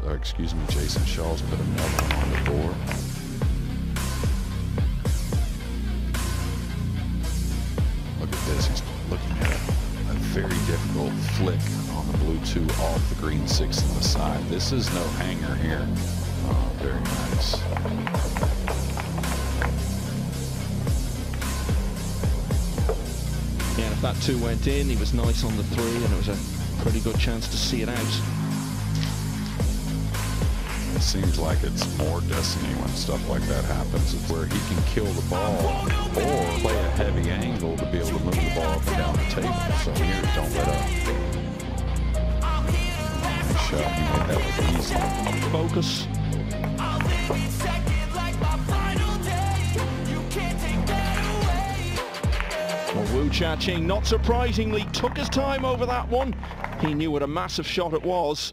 Or uh, excuse me, Jason Shaw's put another one on the board. Look at this. He's looking at a, a very difficult flick on the blue two off the green six on the side. This is no hanger here. Oh, very nice. Yeah, and if that two went in, he was nice on the three, and it was a pretty good chance to see it out. It seems like it's more destiny when stuff like that happens. Where he can kill the ball or play a heavy angle to be able to move the ball up and down the table. So here, don't let up. Shot. He made that look easy. Focus. Wu Jiaqing, not surprisingly, took his time over that one. He knew what a massive shot it was.